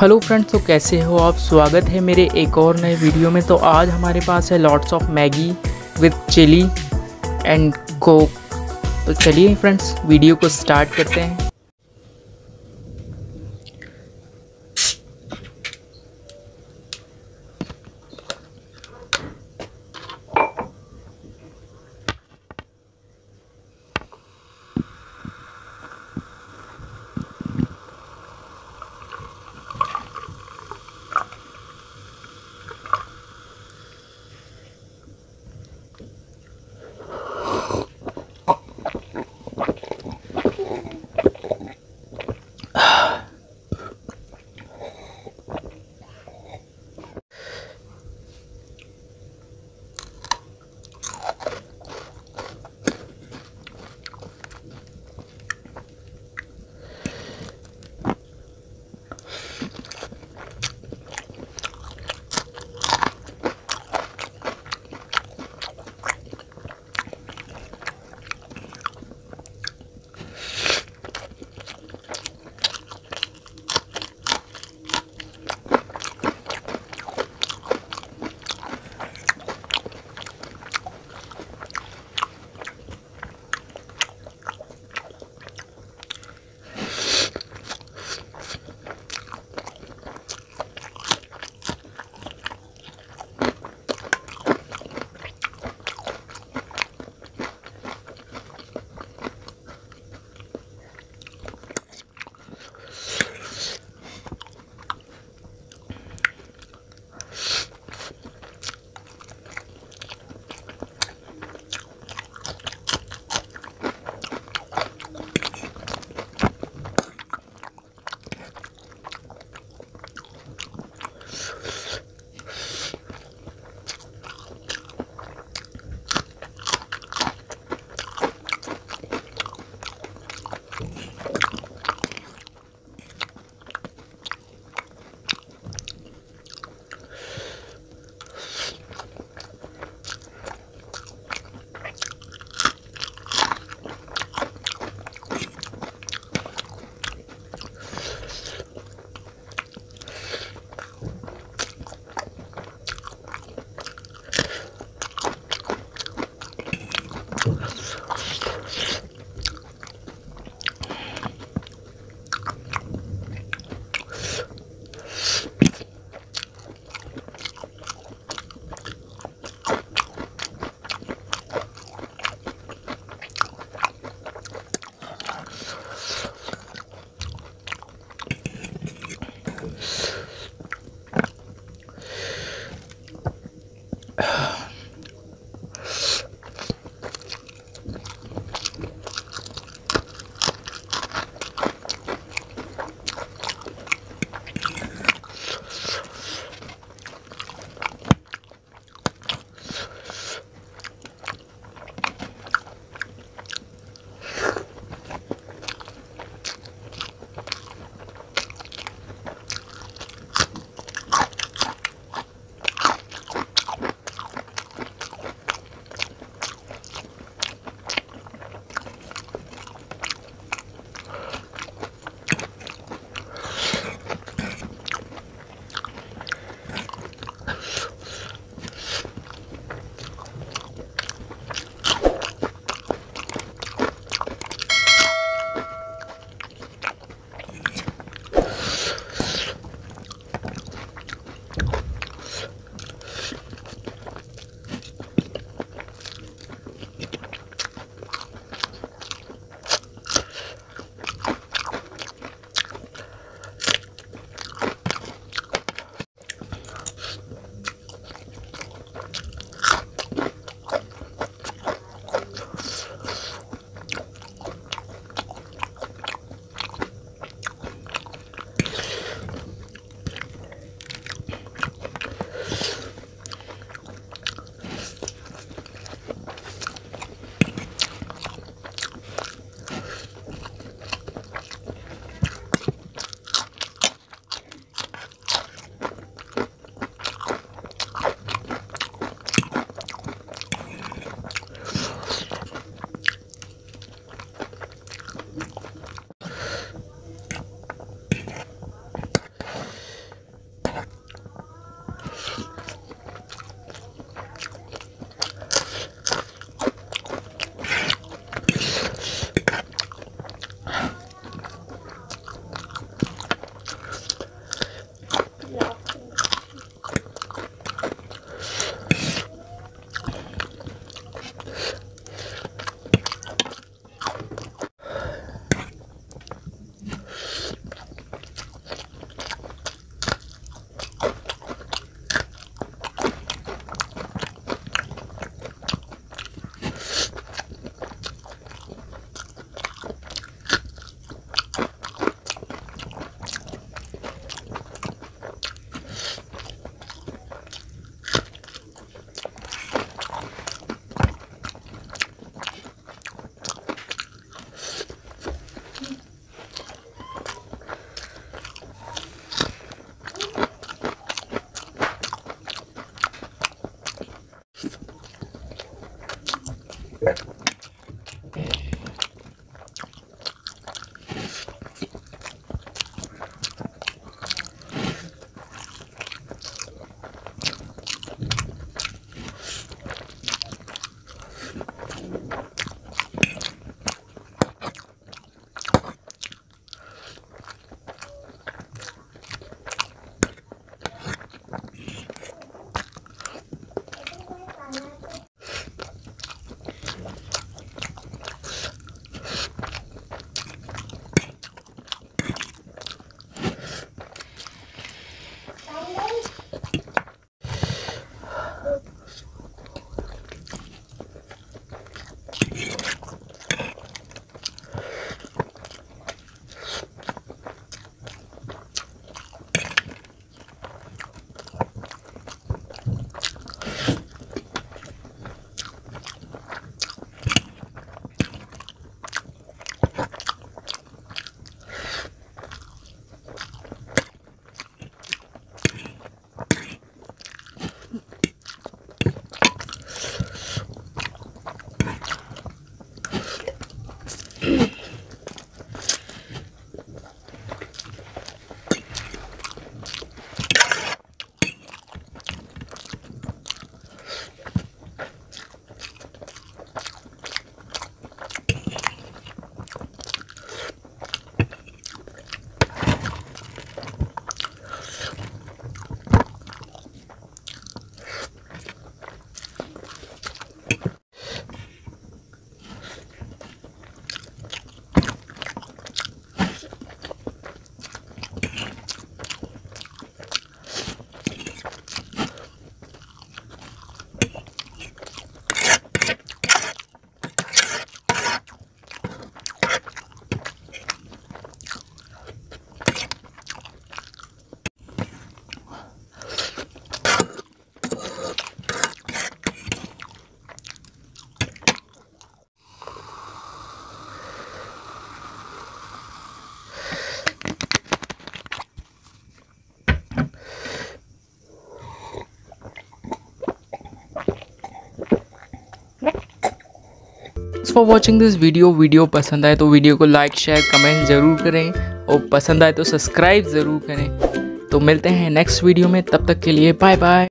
Hello friends तो कैसे हो आप? स्वागत है मेरे एक और नए वीडियो में। तो आज हमारे पास है lots of Maggi with chilli and Coke तो चलिए फ्रेंड्स, वीडियो को स्टार्ट करते हैं। ございます。for watching this video video पसंद आए तो वीडियो को लाइक शेयर कमेंट ज़रूर करें और पसंद आए तो सब्सक्राइब ज़रूर करें। तो मिलते हैं नेक्स्ट वीडियो में। तब तक के लिए बाय बाय